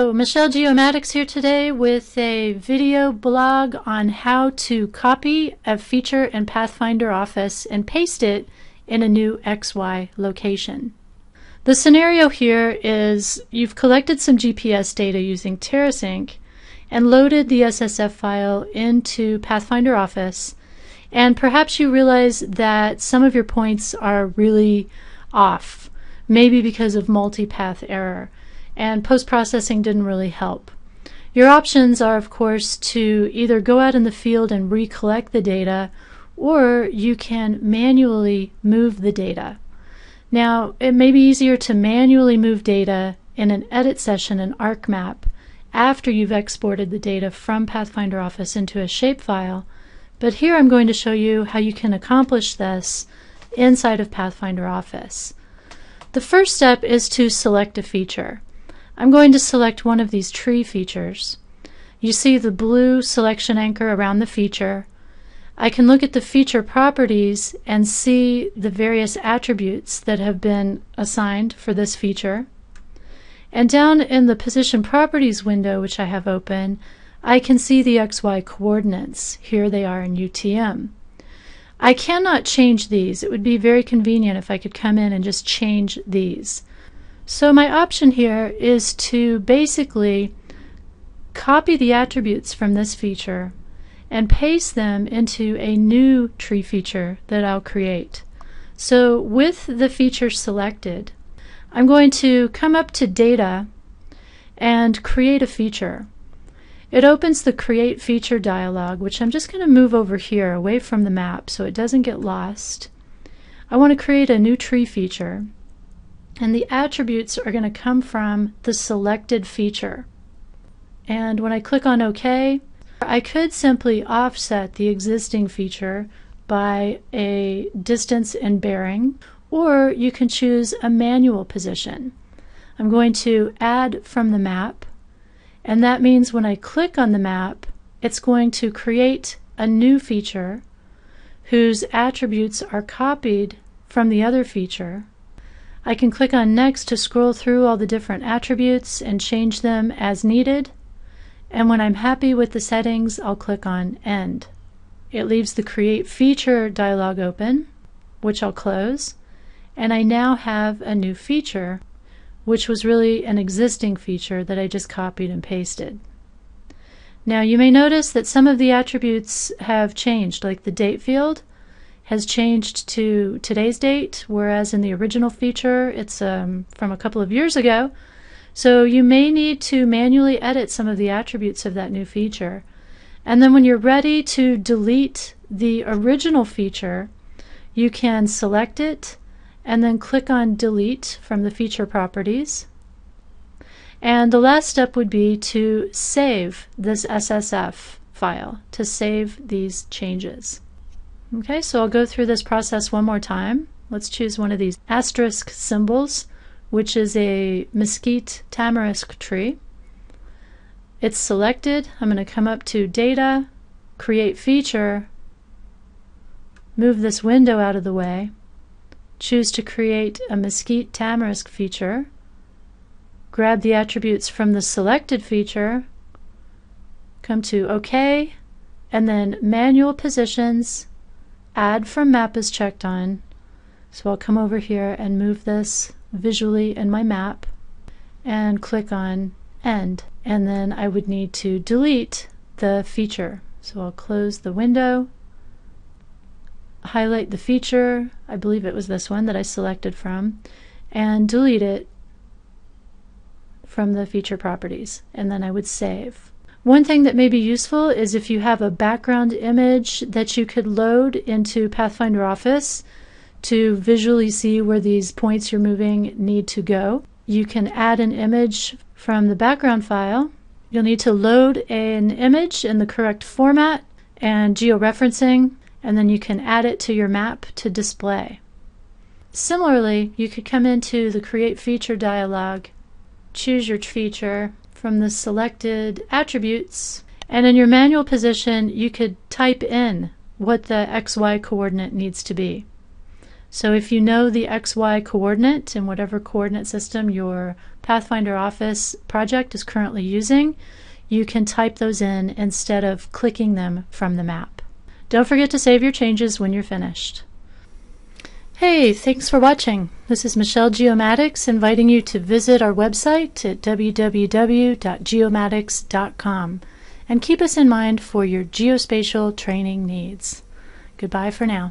Hello, Michele GeoMattix here today with a video blog on how to copy a feature in Pathfinder Office and paste it in a new XY location. The scenario here is you've collected some GPS data using TerraSync and loaded the SSF file into Pathfinder Office and perhaps you realize that some of your points are really off, maybe because of multipath error and post-processing didn't really help. Your options are, of course, to either go out in the field and recollect the data, or you can manually move the data. Now, it may be easier to manually move data in an edit session in ArcMap after you've exported the data from Pathfinder Office into a shapefile, but here I'm going to show you how you can accomplish this inside of Pathfinder Office. The first step is to select a feature. I'm going to select one of these tree features. You see the blue selection anchor around the feature. I can look at the feature properties and see the various attributes that have been assigned for this feature. And down in the position properties window, which I have open, I can see the XY coordinates. Here they are in UTM. I cannot change these. It would be very convenient if I could come in and just change these. So my option here is to basically copy the attributes from this feature and paste them into a new tree feature that I'll create. So with the feature selected, I'm going to come up to Data and create a feature. It opens the Create Feature dialog, which I'm just going to move over here away from the map so it doesn't get lost. I want to create a new tree feature and the attributes are going to come from the selected feature. And when I click on OK, I could simply offset the existing feature by a distance and bearing, or you can choose a manual position. I'm going to add from the map, and that means when I click on the map, it's going to create a new feature whose attributes are copied from the other feature I can click on Next to scroll through all the different attributes and change them as needed. And when I'm happy with the settings, I'll click on End. It leaves the Create Feature dialog open, which I'll close. And I now have a new feature, which was really an existing feature that I just copied and pasted. Now you may notice that some of the attributes have changed, like the date field has changed to today's date, whereas in the original feature it's um, from a couple of years ago. So you may need to manually edit some of the attributes of that new feature. And then when you're ready to delete the original feature, you can select it and then click on delete from the feature properties. And the last step would be to save this SSF file, to save these changes. Okay, so I'll go through this process one more time. Let's choose one of these asterisk symbols, which is a mesquite tamarisk tree. It's selected. I'm going to come up to Data, Create Feature, move this window out of the way, choose to create a mesquite tamarisk feature, grab the attributes from the selected feature, come to OK, and then Manual Positions, add from map is checked on. So I'll come over here and move this visually in my map and click on end. And then I would need to delete the feature. So I'll close the window, highlight the feature, I believe it was this one that I selected from, and delete it from the feature properties. And then I would save. One thing that may be useful is if you have a background image that you could load into Pathfinder Office to visually see where these points you're moving need to go. You can add an image from the background file. You'll need to load an image in the correct format and georeferencing, and then you can add it to your map to display. Similarly, you could come into the Create Feature dialog, choose your feature, from the selected attributes. And in your manual position, you could type in what the XY coordinate needs to be. So if you know the XY coordinate in whatever coordinate system your Pathfinder Office project is currently using, you can type those in instead of clicking them from the map. Don't forget to save your changes when you're finished. Hey, thanks for watching. This is Michele GeoMattix inviting you to visit our website at www.geomattix.com and keep us in mind for your geospatial training needs. Goodbye for now.